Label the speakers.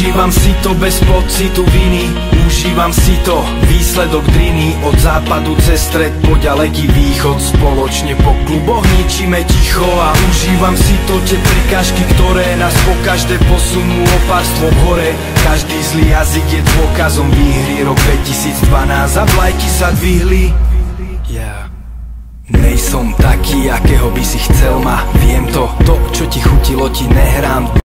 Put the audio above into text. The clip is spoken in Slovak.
Speaker 1: Užívam si to bez pocitu viny. Užívam si to. Výsledok driny Od západu cez stred po ďaleký východ. Spoločne po kluboch ničíme ticho A užívam si to tie prekážky, ktoré nás po každé posunú o hore. Každý zlý jazyk je dôkazom výhry. Rok 2012 a vlajky sa dvihli. Yeah Nejsom taký, akého by si chcel ma. Viem to, to, čo ti chutilo, ti nehrám.